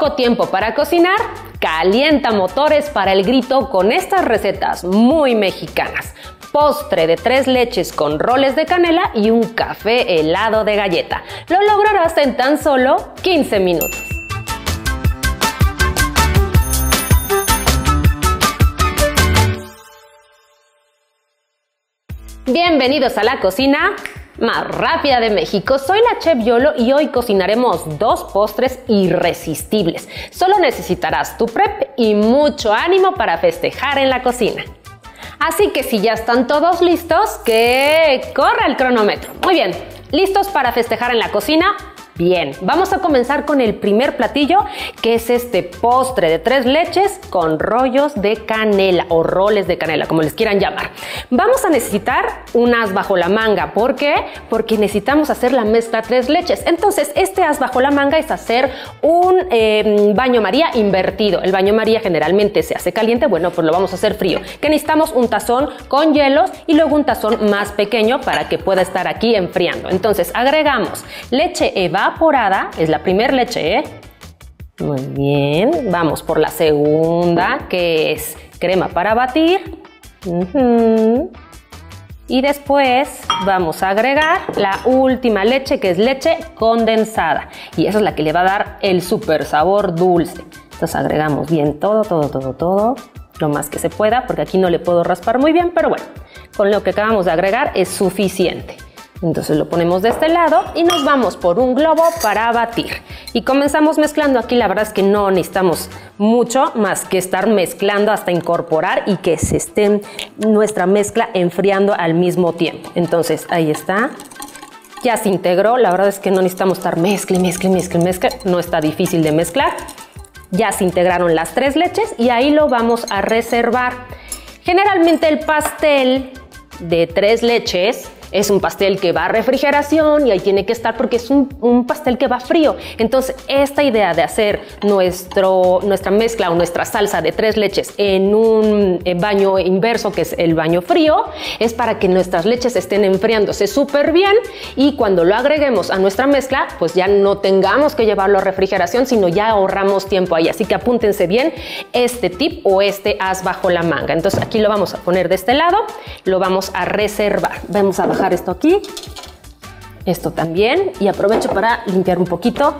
poco tiempo para cocinar? Calienta motores para el grito con estas recetas muy mexicanas. Postre de tres leches con roles de canela y un café helado de galleta. Lo lograrás en tan solo 15 minutos. Bienvenidos a la cocina más rápida de México. Soy la chef Yolo y hoy cocinaremos dos postres irresistibles. Solo necesitarás tu prep y mucho ánimo para festejar en la cocina. Así que si ya están todos listos, que corra el cronómetro. Muy bien, ¿listos para festejar en la cocina? Bien, vamos a comenzar con el primer platillo, que es este postre de tres leches con rollos de canela o roles de canela, como les quieran llamar. Vamos a necesitar un as bajo la manga. ¿Por qué? Porque necesitamos hacer la mezcla tres leches. Entonces, este as bajo la manga es hacer un em, baño María invertido. El baño María generalmente se hace caliente, bueno, pues lo vamos a hacer frío. Que necesitamos un tazón con hielos y luego un tazón más pequeño para que pueda estar aquí enfriando. Entonces, agregamos leche eva evaporada, es la primer leche, ¿eh? Muy bien, vamos por la segunda, que es crema para batir. Y después vamos a agregar la última leche, que es leche condensada. Y esa es la que le va a dar el super sabor dulce. Entonces agregamos bien todo, todo, todo, todo, lo más que se pueda, porque aquí no le puedo raspar muy bien, pero bueno, con lo que acabamos de agregar es suficiente. Entonces lo ponemos de este lado y nos vamos por un globo para batir. Y comenzamos mezclando. Aquí la verdad es que no necesitamos mucho más que estar mezclando hasta incorporar y que se esté nuestra mezcla enfriando al mismo tiempo. Entonces ahí está. Ya se integró. La verdad es que no necesitamos estar mezcle, mezcle, mezcle, mezcle. No está difícil de mezclar. Ya se integraron las tres leches y ahí lo vamos a reservar. Generalmente el pastel de tres leches es un pastel que va a refrigeración y ahí tiene que estar porque es un, pastel que va frío. Entonces, esta idea de hacer nuestro, nuestra mezcla o nuestra salsa de tres leches en un baño inverso, que es el baño frío, es para que nuestras leches estén enfriándose súper bien y cuando lo agreguemos a nuestra mezcla, pues ya no tengamos que llevarlo a refrigeración, sino ya ahorramos tiempo ahí. Así que apúntense bien este tip o este as bajo la manga. Entonces, aquí lo vamos a poner de este lado, lo vamos a reservar. Vamos a bajar esto aquí, esto también y aprovecho para limpiar un poquito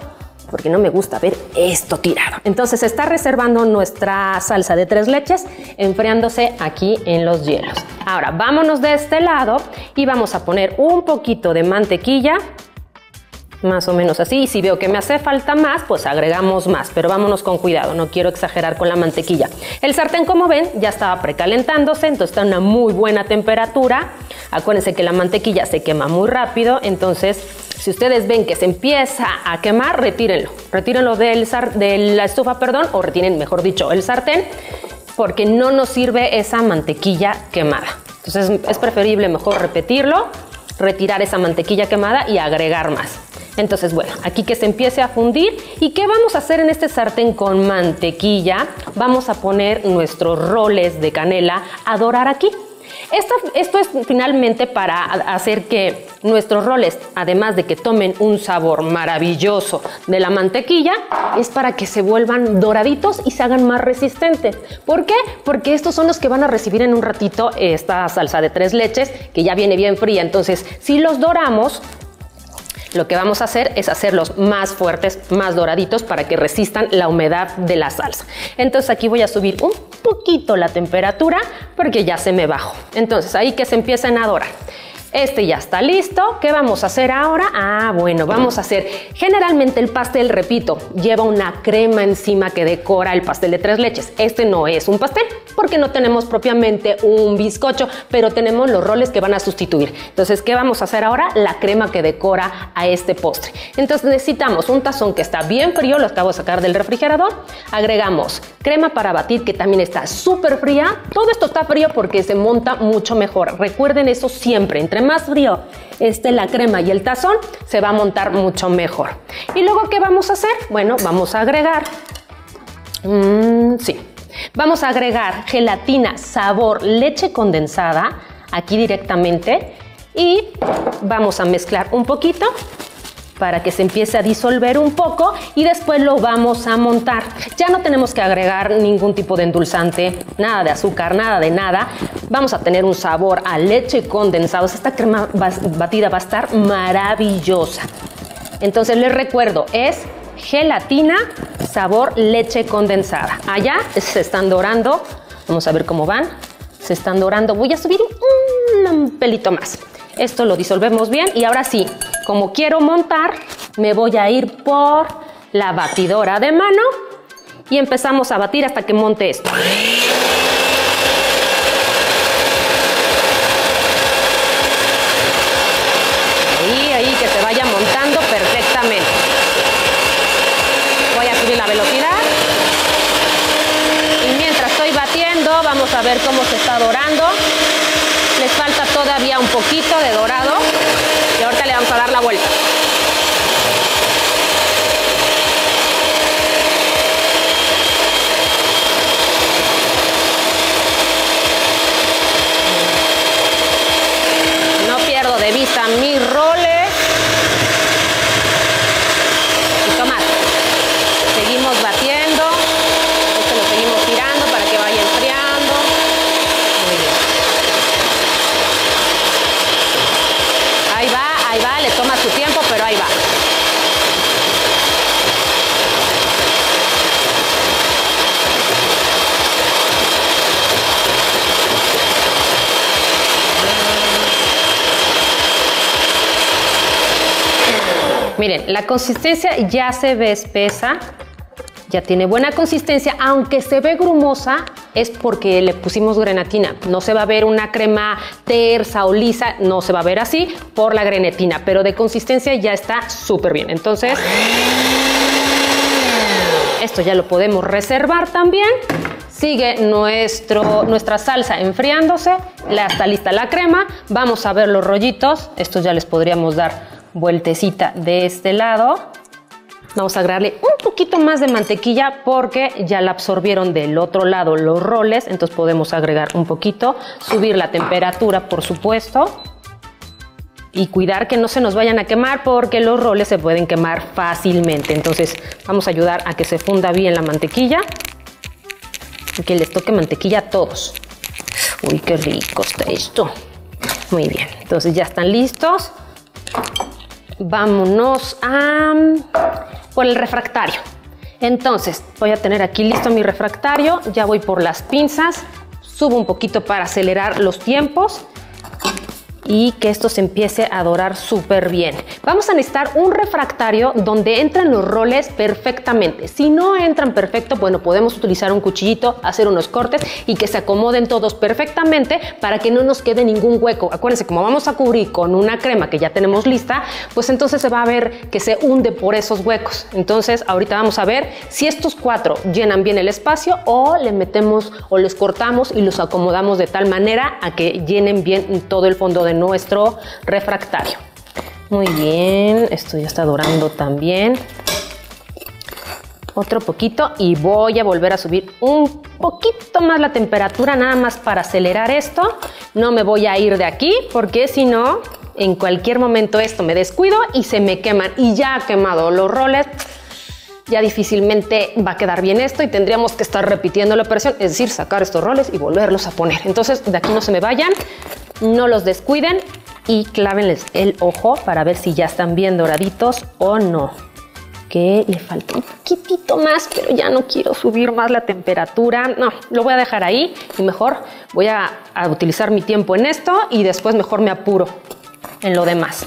porque no me gusta ver esto tirado. Entonces está reservando nuestra salsa de tres leches enfriándose aquí en los hielos. Ahora vámonos de este lado y vamos a poner un poquito de mantequilla más o menos así. Y si veo que me hace falta más, pues agregamos más, pero vámonos con cuidado, no quiero exagerar con la mantequilla. El sartén, como ven, ya estaba precalentándose, entonces está a una muy buena temperatura. Acuérdense que la mantequilla se quema muy rápido, entonces si ustedes ven que se empieza a quemar, retírenlo. Retírenlo del de la estufa, perdón, o retiren, mejor dicho, el sartén, porque no nos sirve esa mantequilla quemada. Entonces es preferible mejor repetirlo, retirar esa mantequilla quemada y agregar más. Entonces, bueno, aquí que se empiece a fundir. ¿Y qué vamos a hacer en este sartén con mantequilla? Vamos a poner nuestros roles de canela a dorar aquí. Esto, es finalmente para hacer que nuestros roles, además de que tomen un sabor maravilloso de la mantequilla, es para que se vuelvan doraditos y se hagan más resistentes. ¿Por qué? Porque estos son los que van a recibir en un ratito esta salsa de tres leches que ya viene bien fría. Entonces, si los doramos, lo que vamos a hacer es hacerlos más fuertes, más doraditos para que resistan la humedad de la salsa. Entonces aquí voy a subir un poquito la temperatura porque ya se me bajó. Entonces ahí que se empiecen a dorar. Este ya está listo. ¿Qué vamos a hacer ahora? Ah, bueno, vamos a hacer. Generalmente el pastel, repito, lleva una crema encima que decora el pastel de tres leches. Este no es un pastel porque no tenemos propiamente un bizcocho, pero tenemos los roles que van a sustituir. Entonces, ¿qué vamos a hacer ahora? La crema que decora a este postre. Entonces necesitamos un tazón que está bien frío, lo acabo de sacar del refrigerador. Agregamos crema para batir que también está súper fría. Todo esto está frío porque se monta mucho mejor. Recuerden eso siempre. Entre más frío esté la crema y el tazón, se va a montar mucho mejor. ¿Y luego qué vamos a hacer? Bueno, vamos a agregar... Mm, sí. Vamos a agregar gelatina sabor leche condensada aquí directamente y vamos a mezclar un poquito para que se empiece a disolver un poco y después lo vamos a montar. Ya no tenemos que agregar ningún tipo de endulzante, nada de azúcar, nada de nada. Vamos a tener un sabor a leche condensada. Esta crema batida va a estar maravillosa. Entonces les recuerdo, es gelatina sabor leche condensada. Allá se están dorando. Vamos a ver cómo van. Se están dorando. Voy a subir un pelito más. Esto lo disolvemos bien y ahora sí, como quiero montar, me voy a ir por la batidora de mano y empezamos a batir hasta que monte esto. Ahí, ahí, que se vaya montando perfectamente. Voy a subir la velocidad. Y mientras estoy batiendo, vamos a ver cómo se está dorando. Todavía un poquito de dorado y ahorita le vamos a dar la vuelta. No pierdo de vista mis roles. Y tomate. Seguimos batiendo. Esto lo seguimos tirando para que vaya enfriando. Muy bien. Ahí va, ahí va, le toma su tiempo, pero ahí va. Miren, la consistencia ya se ve espesa, ya tiene buena consistencia, aunque se ve grumosa, es porque le pusimos grenatina. No se va a ver una crema tersa o lisa, no se va a ver así por la grenetina, pero de consistencia ya está súper bien. Entonces, esto ya lo podemos reservar también. Sigue nuestro, nuestra salsa enfriándose, ya está lista la crema. Vamos a ver los rollitos, estos ya les podríamos dar vueltecita de este lado. Vamos a agregarle un poquito más de mantequilla porque ya la absorbieron del otro lado los roles, entonces podemos agregar un poquito, subir la temperatura por supuesto y cuidar que no se nos vayan a quemar porque los roles se pueden quemar fácilmente. Entonces vamos a ayudar a que se funda bien la mantequilla y que les toque mantequilla a todos. Uy, qué rico está esto. Muy bien, entonces ya están listos vámonos a por el refractario. Entonces, voy a tener aquí listo mi refractario, ya voy por las pinzas, subo un poquito para acelerar los tiempos y que esto se empiece a dorar súper bien. Vamos a necesitar un refractario donde entren los roles perfectamente. Si no entran perfecto, bueno, podemos utilizar un cuchillito, hacer unos cortes y que se acomoden todos perfectamente para que no nos quede ningún hueco. Acuérdense, como vamos a cubrir con una crema que ya tenemos lista, pues entonces se va a ver que se hunde por esos huecos. Entonces, ahorita vamos a ver si estos cuatro llenan bien el espacio o le metemos o les cortamos y los acomodamos de tal manera a que llenen bien todo el fondo de nuestro refractario. Muy bien, esto ya está dorando también. Otro poquito y voy a volver a subir un poquito más la temperatura, nada más para acelerar esto. No me voy a ir de aquí porque si no, en cualquier momento esto me descuido y se me queman. Y ya ha quemado los roles, ya difícilmente va a quedar bien esto y tendríamos que estar repitiendo la operación, es decir, sacar estos roles y volverlos a poner. Entonces, de aquí no se me vayan, no los descuiden y clávenles el ojo para ver si ya están bien doraditos o no. Que le falta un poquitito más, pero ya no quiero subir más la temperatura. No, lo voy a dejar ahí y mejor voy a, a utilizar mi tiempo en esto y después mejor me apuro en lo demás.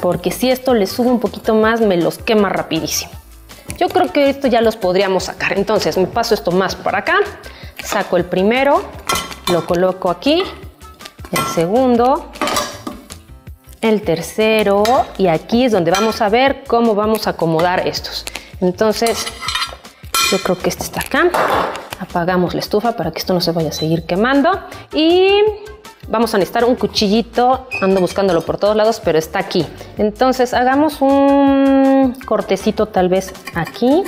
Porque si esto le subo un poquito más, me los quema rapidísimo. Yo creo que esto ya los podríamos sacar. Entonces me paso esto más para acá. Saco el primero, lo coloco aquí el segundo, el tercero y aquí es donde vamos a ver cómo vamos a acomodar estos. Entonces, yo creo que este está acá. Apagamos la estufa para que esto no se vaya a seguir quemando y vamos a necesitar un cuchillito. Ando buscándolo por todos lados, pero está aquí. Entonces, hagamos un cortecito tal vez aquí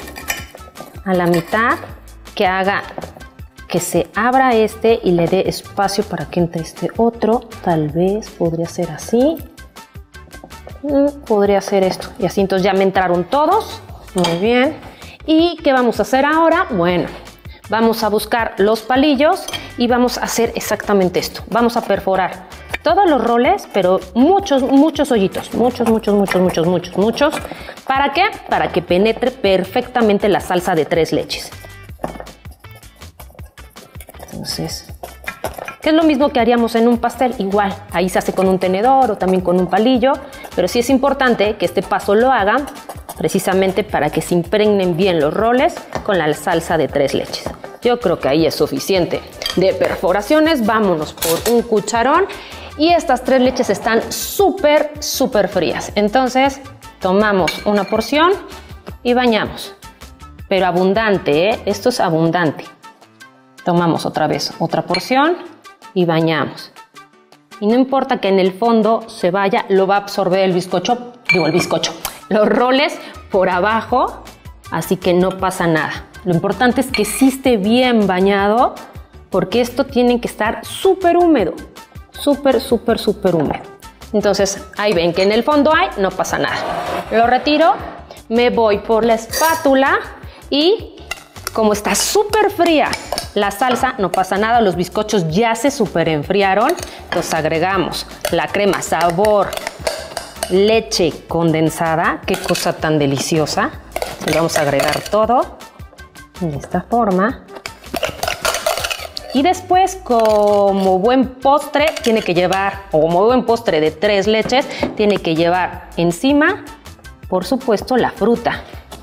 a la mitad que haga que se abra este y le dé espacio para que entre este otro. Tal vez podría ser así. mm, podría hacer esto. Y así entonces ya me entraron todos. Muy bien. ¿Y qué vamos a hacer ahora? Bueno, vamos a buscar los palillos y vamos a hacer exactamente esto. Vamos a perforar todos los roles, pero muchos, muchos hoyitos. Muchos, muchos, muchos, muchos, muchos, muchos. ¿Para qué? Para que penetre perfectamente la salsa de tres leches. Entonces, que es lo mismo que haríamos en un pastel, igual, ahí se hace con un tenedor o también con un palillo, pero sí es importante que este paso lo hagan precisamente para que se impregnen bien los roles con la salsa de tres leches. Yo creo que ahí es suficiente. De perforaciones, vámonos por un cucharón y estas tres leches están súper, súper frías. Entonces, tomamos una porción y bañamos. Pero abundante, ¿eh? Esto es abundante. Tomamos otra vez otra porción y bañamos. Y no importa que en el fondo se vaya, lo va a absorber el bizcocho, digo el bizcocho, los roles por abajo, así que no pasa nada. Lo importante es que sí esté bien bañado, porque esto tiene que estar súper húmedo, súper, súper, súper húmedo. Entonces, ahí ven que en el fondo hay, no pasa nada. Lo retiro, me voy por la espátula y como está súper fría la salsa, no pasa nada, los bizcochos ya se super enfriaron. Entonces agregamos la crema sabor leche condensada. Qué cosa tan deliciosa. Le vamos a agregar todo de esta forma. Y después, como buen postre, tiene que llevar, o como buen postre de tres leches, tiene que llevar encima, por supuesto, la fruta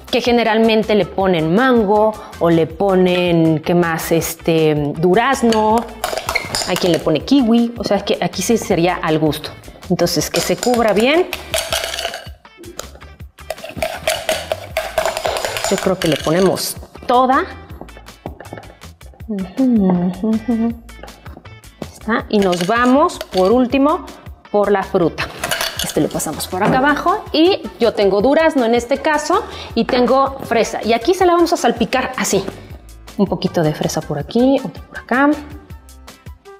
que generalmente le ponen mango o le ponen, ¿qué más? Este, durazno, hay quien le pone kiwi, o sea, es que aquí sí sería al gusto. Entonces, que se cubra bien. Yo creo que le ponemos toda. Y nos vamos, por último, por la fruta. Este lo pasamos por acá abajo y yo tengo durazno en este caso y tengo fresa. Y aquí se la vamos a salpicar así. Un poquito de fresa por aquí, otro por acá.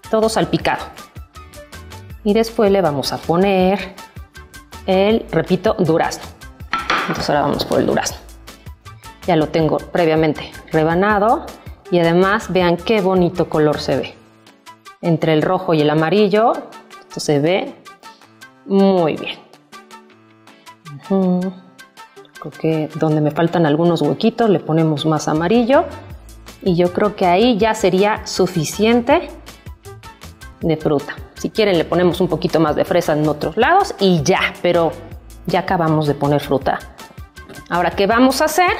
Todo salpicado. Y después le vamos a poner el, repito, durazno. Entonces ahora vamos por el durazno. Ya lo tengo previamente rebanado y además vean qué bonito color se ve. Entre el rojo y el amarillo, esto se ve muy bien. Creo que donde me faltan algunos huequitos le ponemos más amarillo. Y yo creo que ahí ya sería suficiente de fruta. Si quieren le ponemos un poquito más de fresa en otros lados y ya, pero ya acabamos de poner fruta. Ahora, ¿qué vamos a hacer?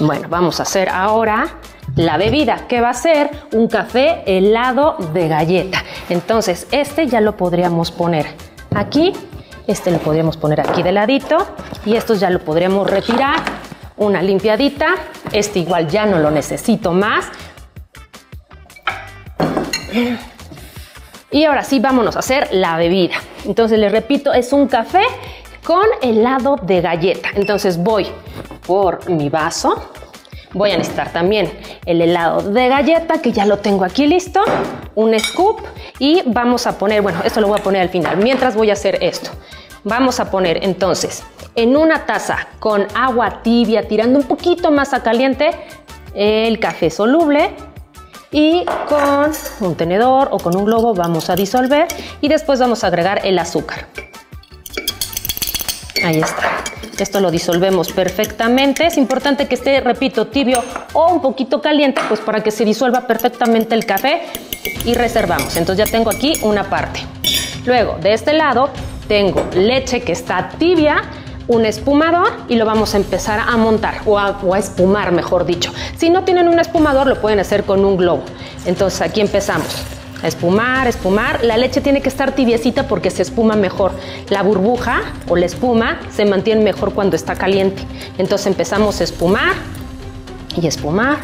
Bueno, vamos a hacer ahora la bebida, que va a ser un café helado de galleta. Entonces, este ya lo podríamos poner aquí. Este lo podríamos poner aquí de ladito y estos ya lo podríamos retirar. Una limpiadita. Este igual ya no lo necesito más. Y ahora sí, vámonos a hacer la bebida. Entonces les repito, es un café con helado de galleta. Entonces voy por mi vaso. Voy a necesitar también el helado de galleta, que ya lo tengo aquí listo. Un scoop y vamos a poner, bueno, esto lo voy a poner al final, mientras voy a hacer esto. Vamos a poner entonces en una taza con agua tibia, tirando un poquito más a caliente, el café soluble y con un tenedor o con un globo vamos a disolver y después vamos a agregar el azúcar. Ahí está. Esto lo disolvemos perfectamente. Es importante que esté, repito, tibio o un poquito caliente, pues para que se disuelva perfectamente el café y reservamos. Entonces ya tengo aquí una parte. Luego, de este lado, tengo leche que está tibia, un espumador y lo vamos a empezar a montar o a, espumar, mejor dicho. Si no tienen un espumador, lo pueden hacer con un globo. Entonces aquí empezamos espumar, espumar. La leche tiene que estar tibiecita porque se espuma mejor. La burbuja o la espuma se mantiene mejor cuando está caliente. Entonces empezamos a espumar y espumar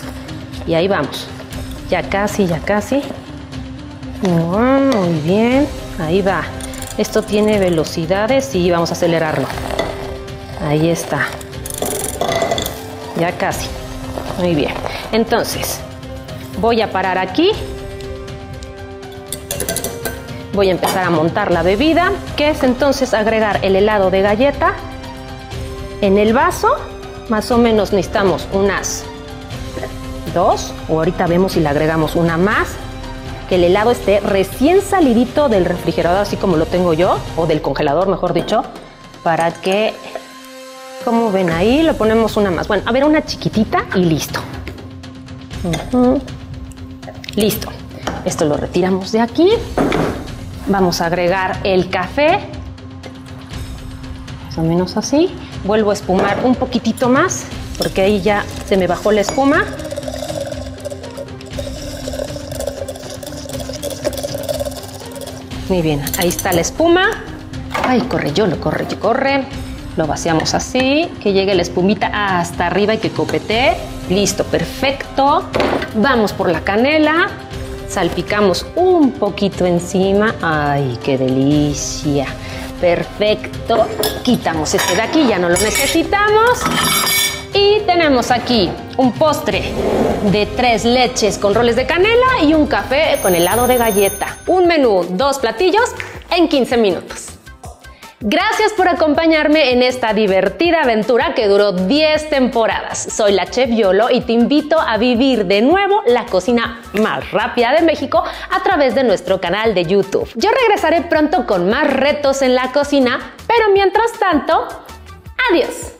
y ahí vamos. Ya casi, ya casi. Muy bien, ahí va. Esto tiene velocidades y vamos a acelerarlo. Ahí está. Ya casi. Muy bien. Entonces, voy a parar aquí voy a empezar a montar la bebida, que es entonces agregar el helado de galleta en el vaso. Más o menos necesitamos unas dos, o ahorita vemos si le agregamos una más. Que el helado esté recién salidito del refrigerador, así como lo tengo yo, o del congelador, mejor dicho, para que, como ven ahí, le ponemos una más. Bueno, a ver, una chiquitita y listo. Listo. Esto lo retiramos de aquí. Vamos a agregar el café. Más o menos así. Vuelvo a espumar un poquitito más porque ahí ya se me bajó la espuma. Muy bien, ahí está la espuma. Ay, corre yo, lo corre, yo corre. Lo vaciamos así, que llegue la espumita hasta arriba y que copete. Listo, perfecto. Vamos por la canela salpicamos un poquito encima. ¡Ay, qué delicia! Perfecto. Quitamos este de aquí, ya no lo necesitamos. Y tenemos aquí un postre de tres leches con roles de canela y un café con helado de galleta. Un menú, dos platillos en 15 minutos. Gracias por acompañarme en esta divertida aventura que duró 10 temporadas. Soy la chef Yolo y te invito a vivir de nuevo la cocina más rápida de México a través de nuestro canal de YouTube. Yo regresaré pronto con más retos en la cocina, pero mientras tanto, adiós.